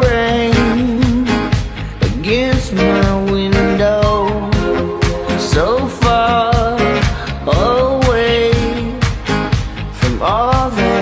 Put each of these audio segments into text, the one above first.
rain against my window. So far away from all the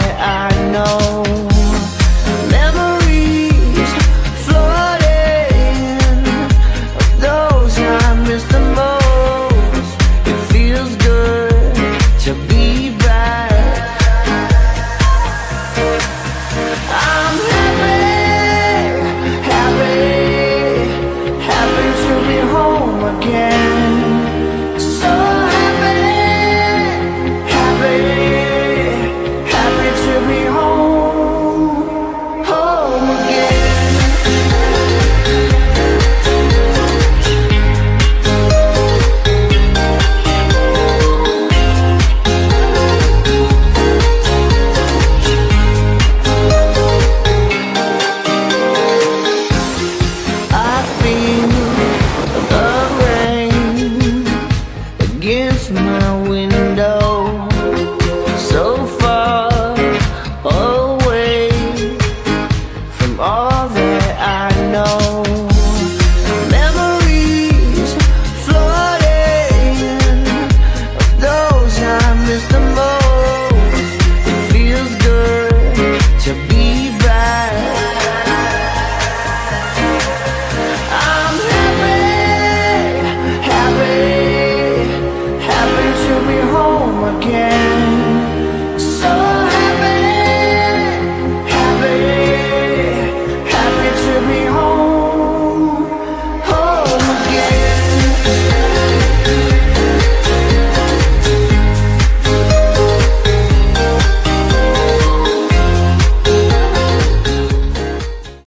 to my window.